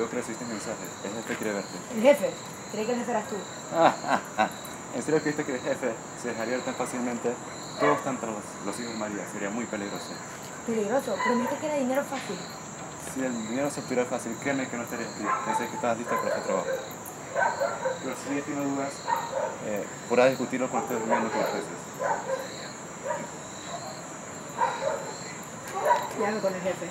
Veo que recibiste un mensaje. El jefe quiere verte. ¿El jefe? Creí que el jefe eras tú. ¿En serio creíste que el jefe se dejaría tan fácilmente? Todos están tras los, hijos de María. Sería muy peligroso. Peligroso. Prometiste que era dinero fácil. Si el dinero se obtuviera fácil, créeme que no estarías aquí. Pensé que estabas lista para este trabajo. Pero si ella tiene dudas, eh, podrá discutirlo cuando estés durmiendo con los jueces. Llame con el jefe.